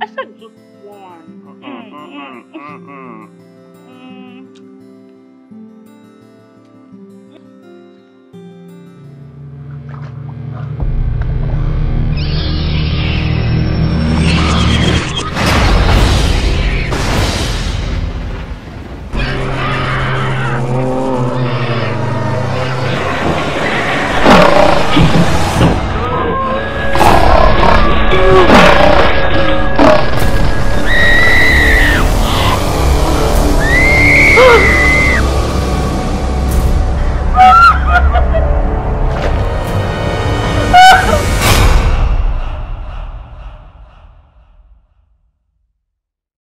I said just one. Uh-uh.